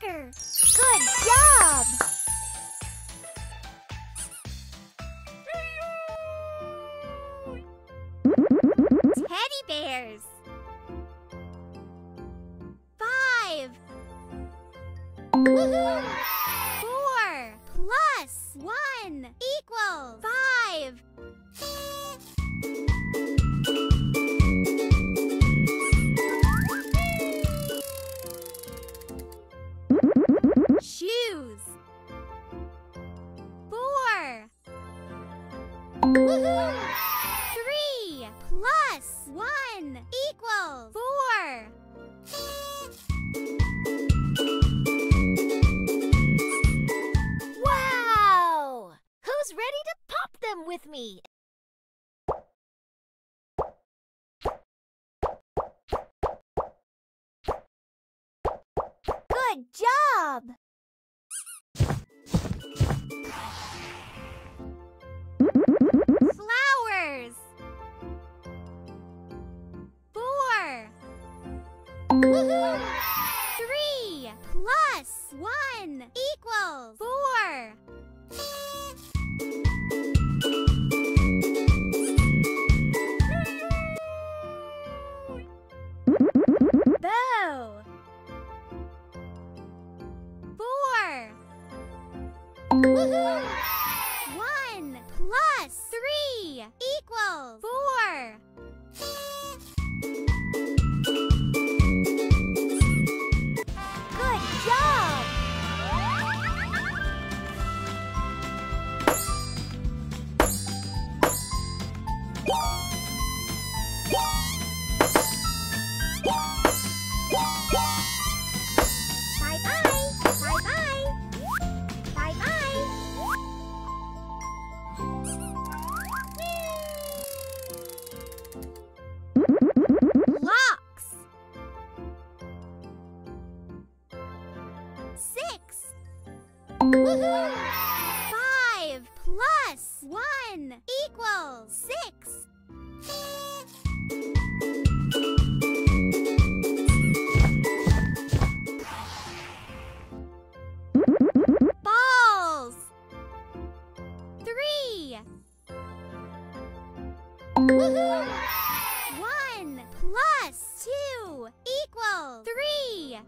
marker. Good job! Teddy bears. Five. Woohoo! Four plus one equals five. Good job! Woohoo! Five plus one equals six. Balls. Three. One plus two equals three.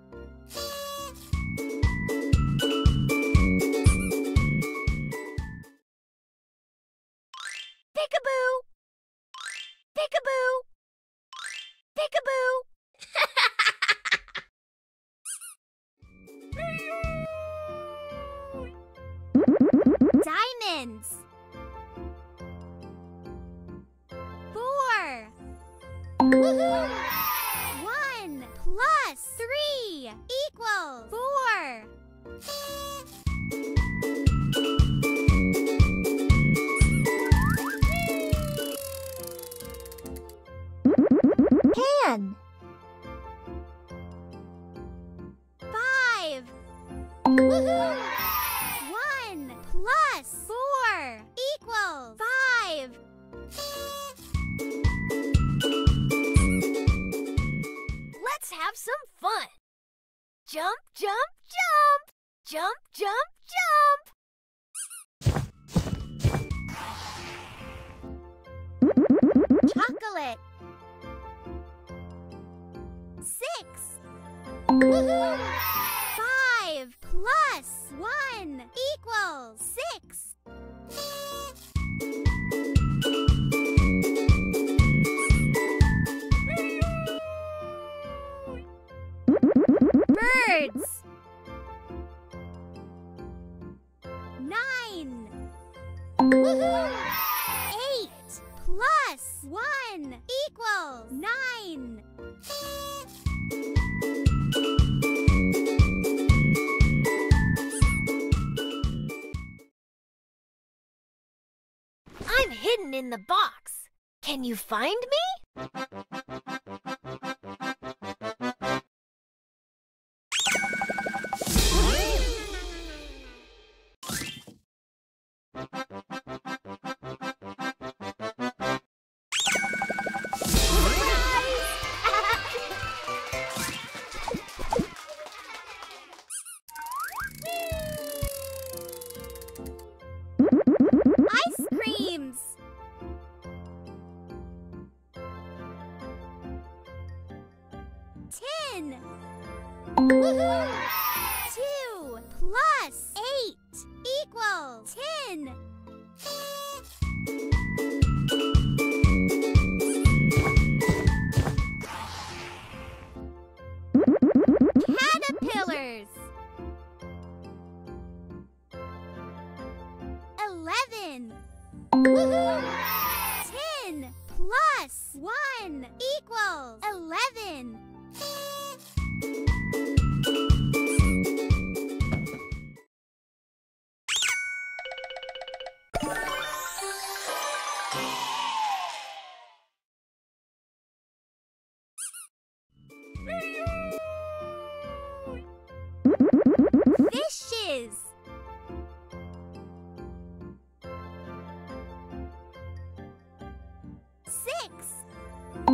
Diamonds. Four. One plus three equals four. Have some fun! Jump, jump, jump! Jump, jump, jump! Chocolate. Six. Five plus one equals six. In the box. Can you find me? Woohoo! Two plus eight equals ten. Caterpillars. Eleven. Ten plus one equals eleven.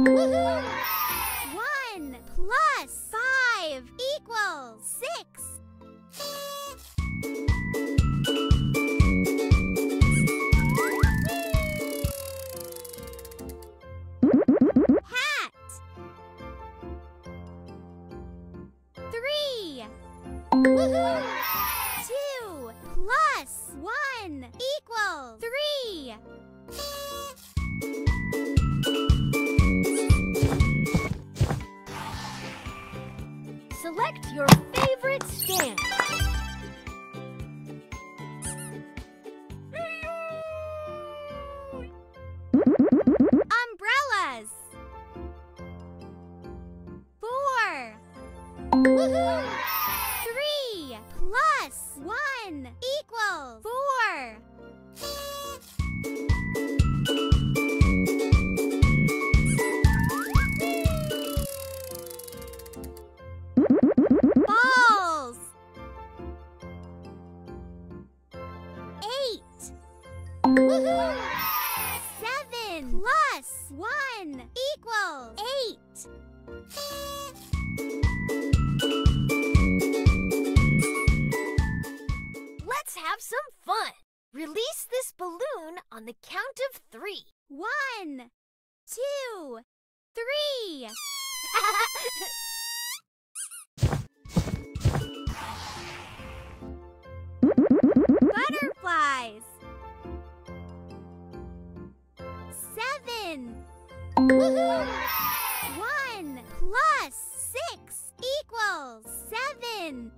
Woohoo! Select your favorite Release this balloon on the count of three. One, two, three. Butterflies. Seven. One plus six equals seven.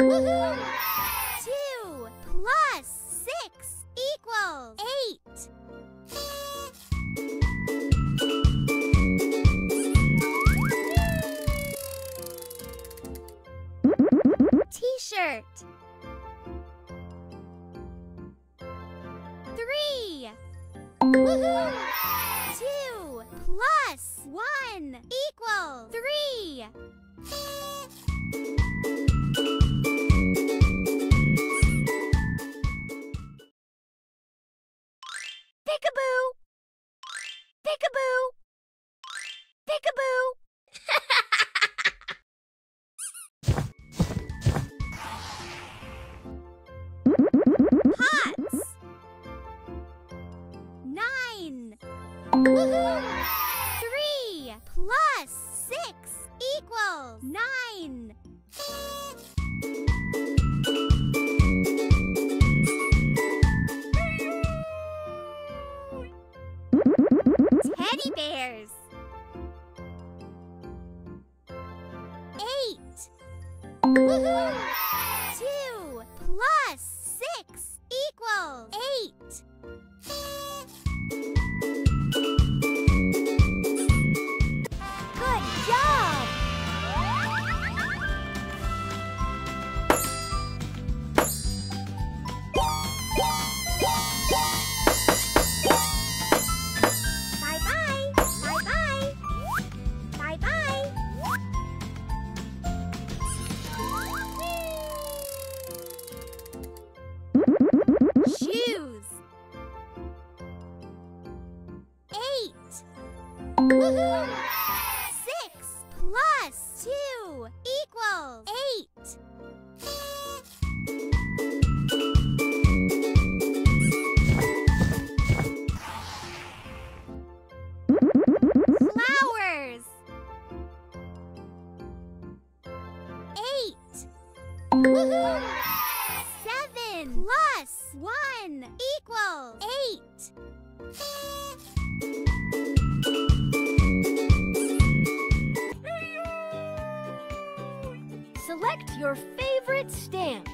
Two plus six equals eight. T-shirt. Three. Two plus one equals three. Seven plus one equals eight. Select your favorite stamp.